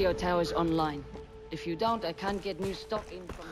radio towers online. If you don't, I can't get new stock in from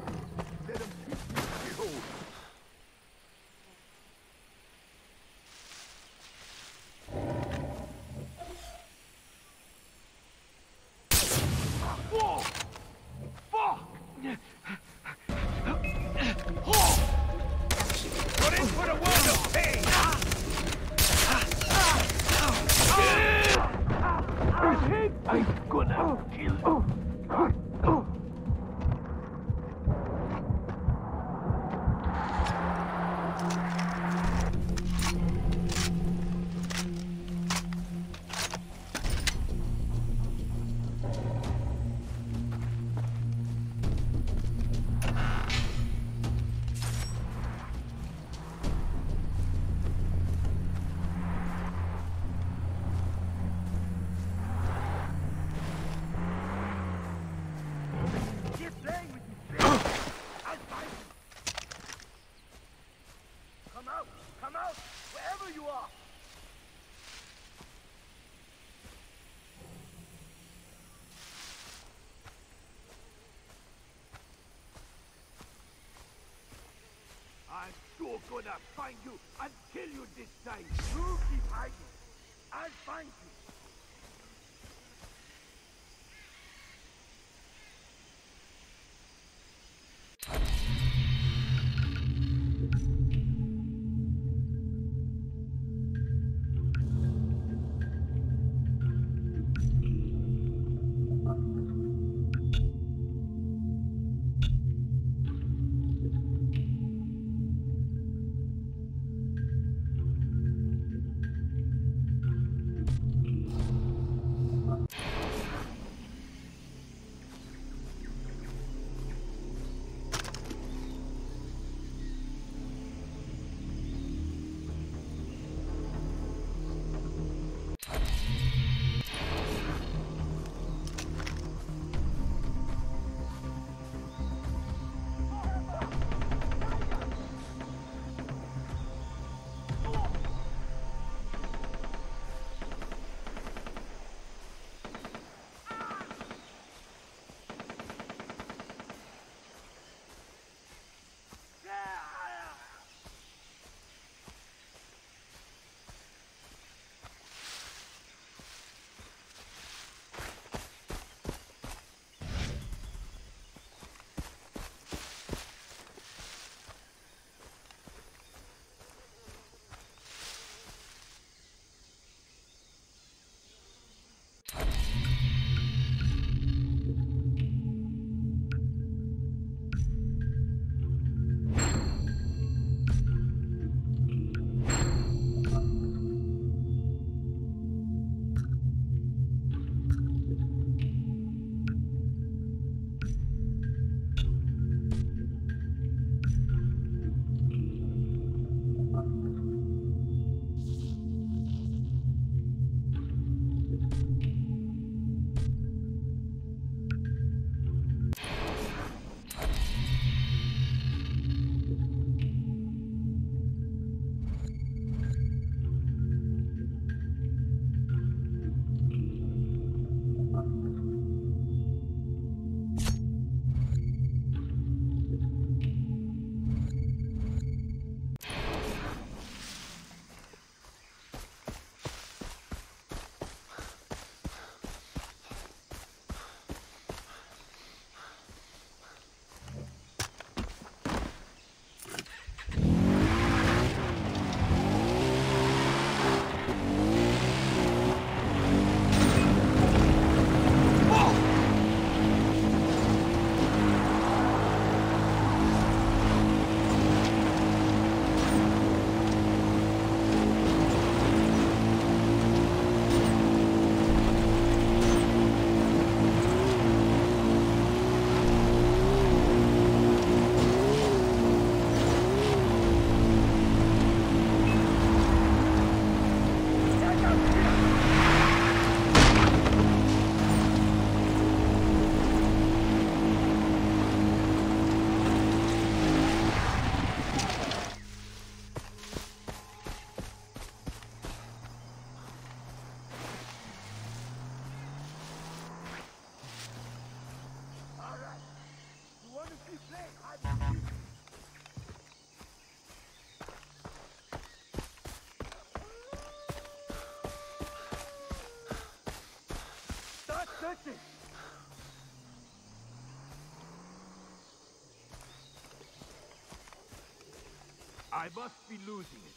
better. Sure gonna find you and kill you this time. You keep hiding. I'll find you. I must be losing it.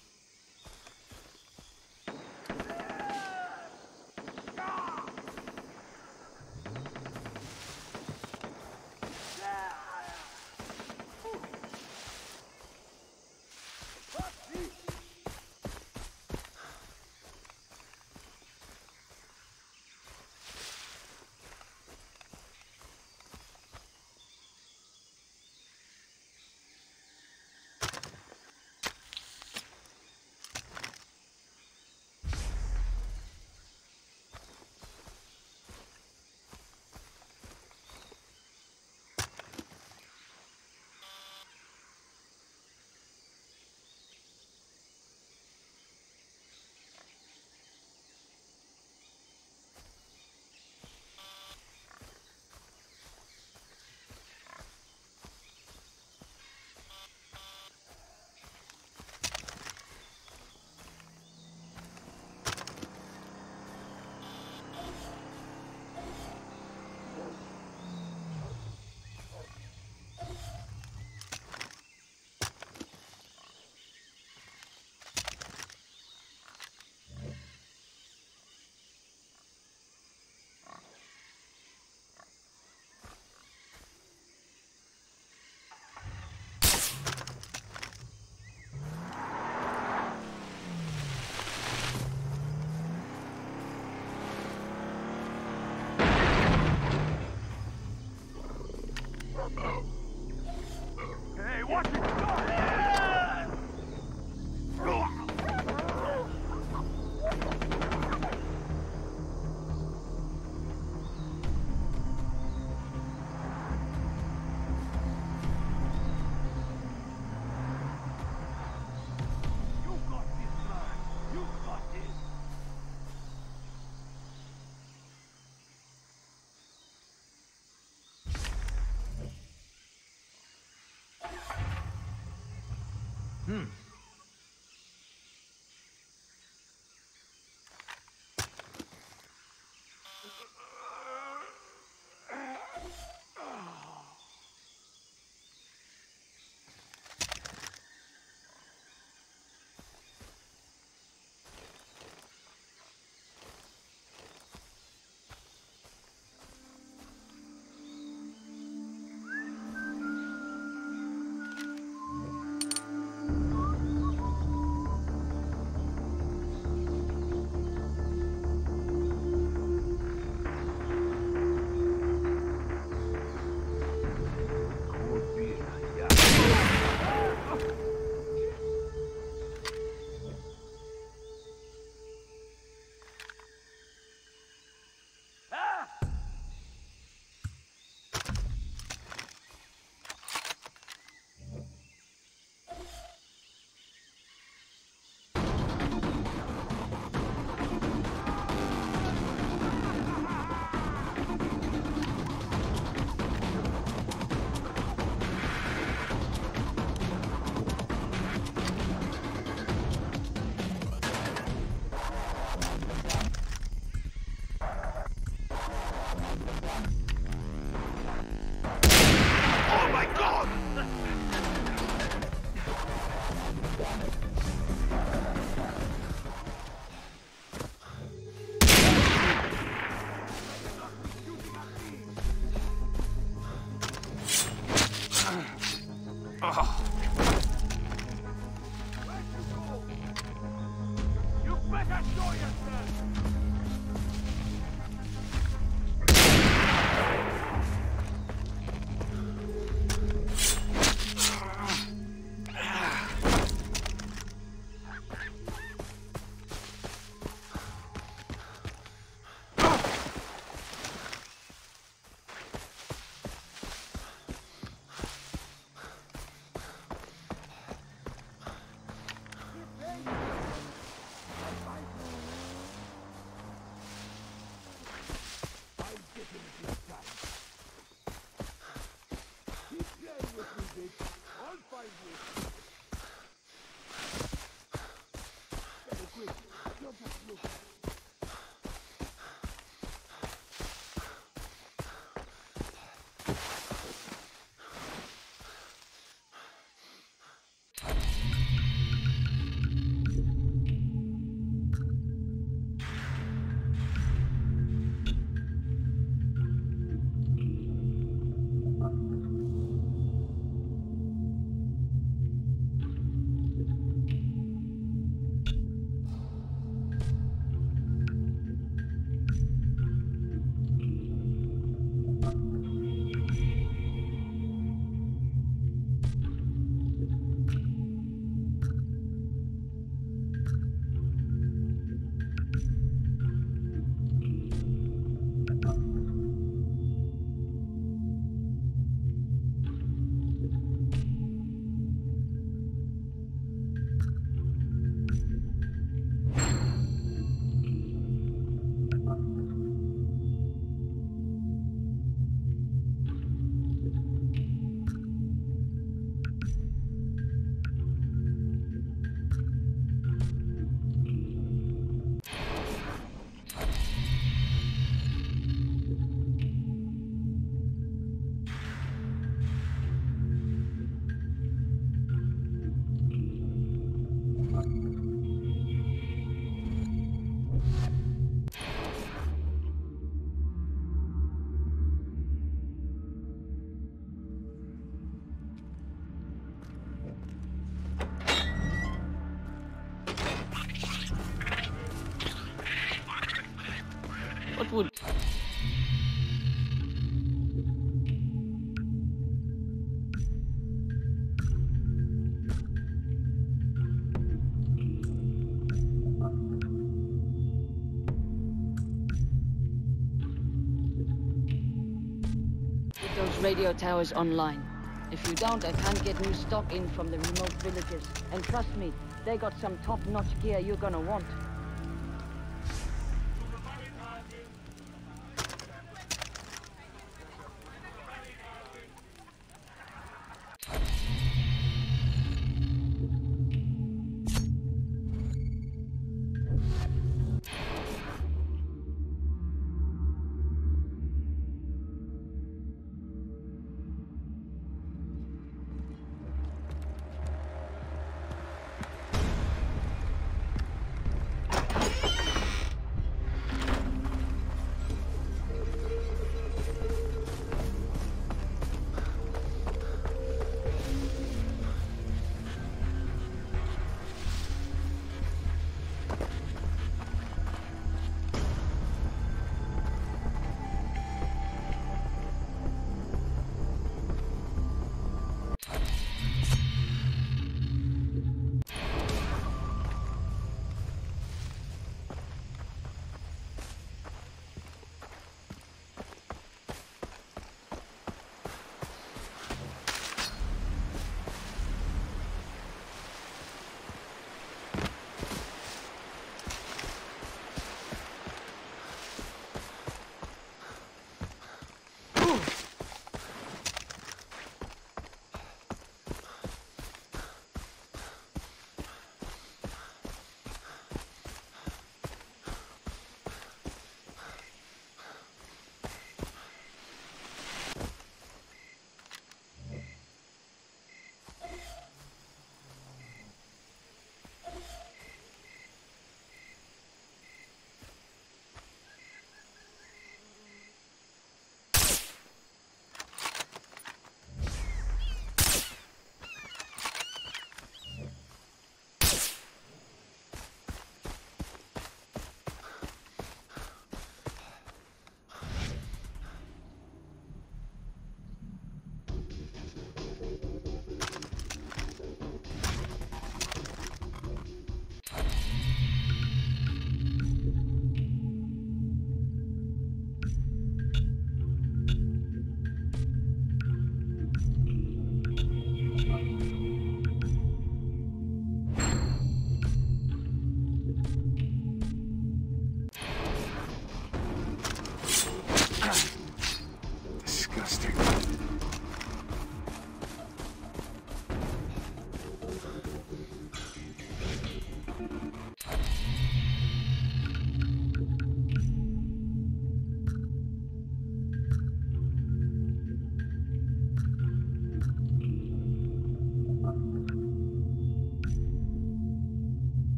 Radio towers online. If you don't, I can't get new stock in from the remote villages. And trust me, they got some top-notch gear you're gonna want.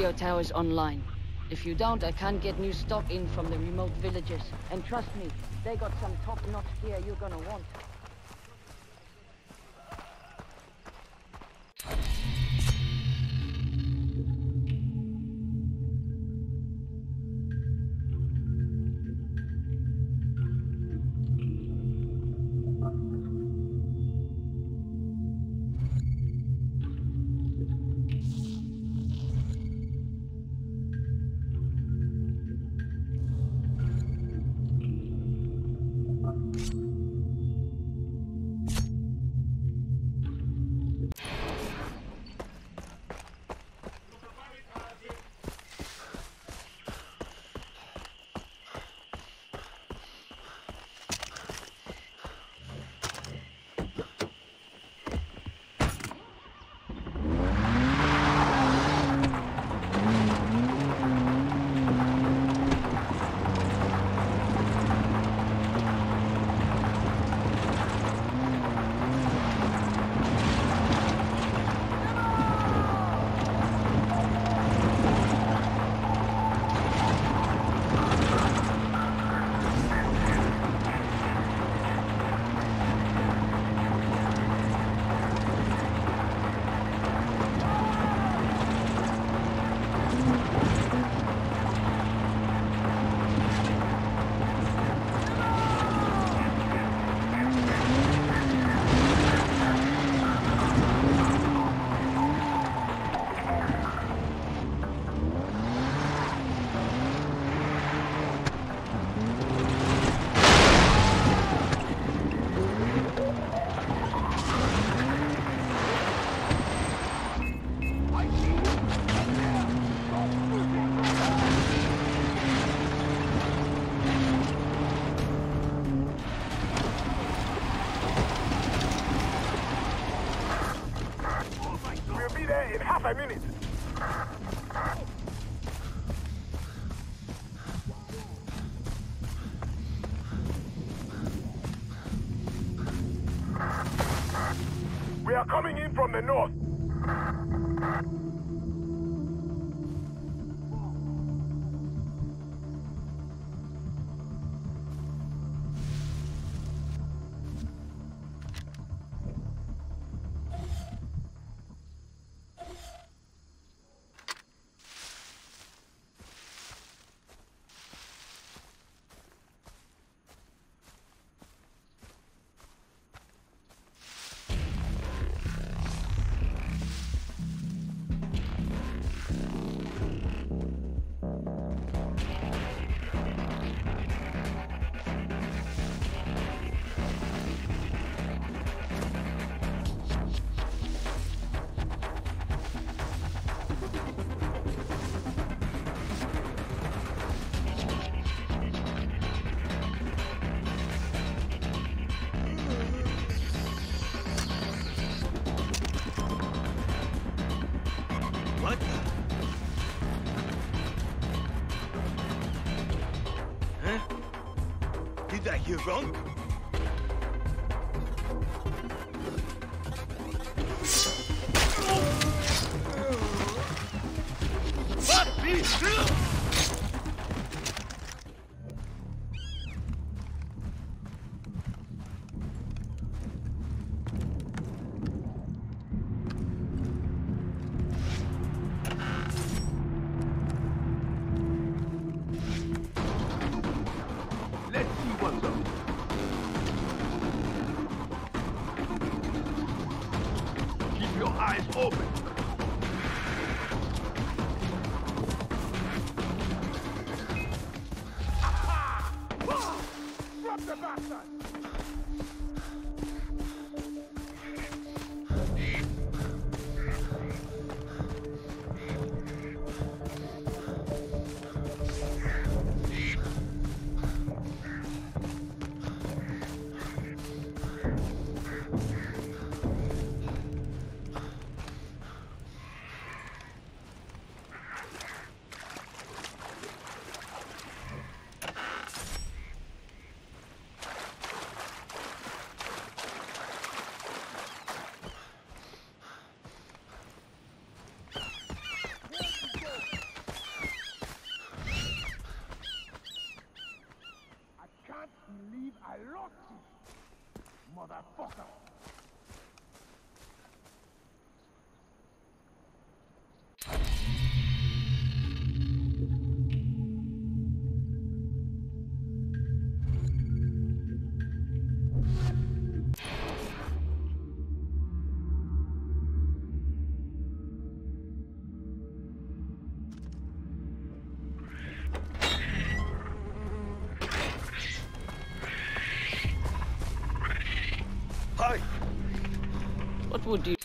Radio towers online. If you don't, I can't get new stock in from the remote villages. And trust me, they got some top-notch gear you're gonna want. What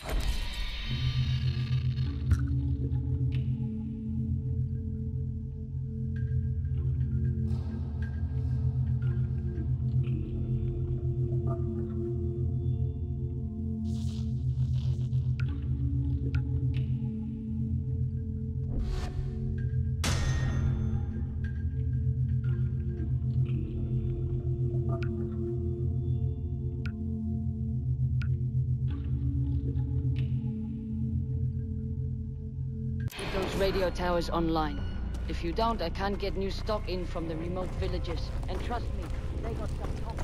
towers online. If you don't, I can't get new stock in from the remote villages. And trust me, they got some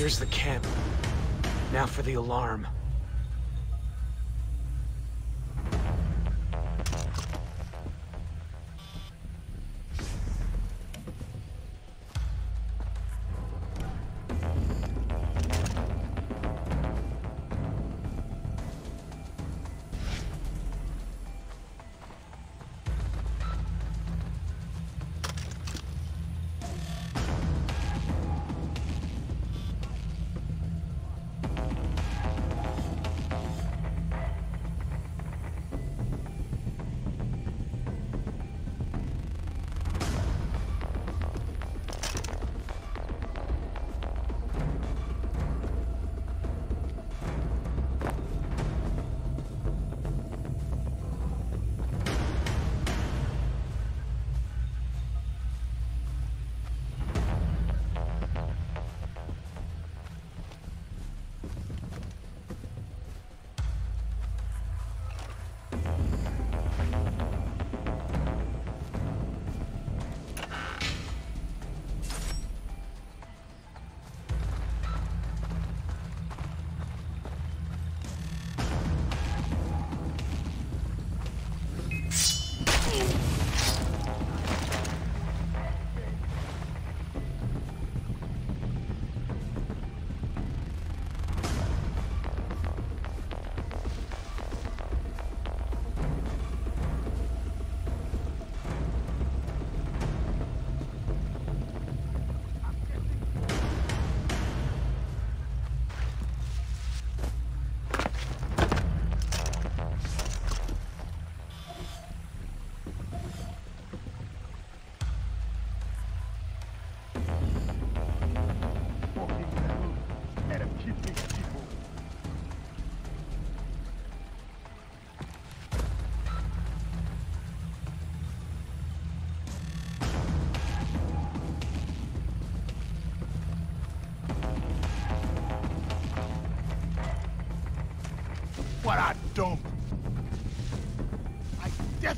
Here's the camp. Now for the alarm.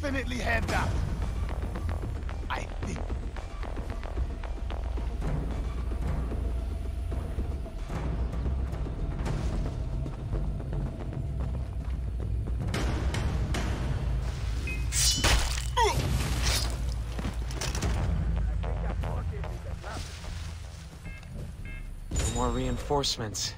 Definitely had that. I think. No more reinforcements.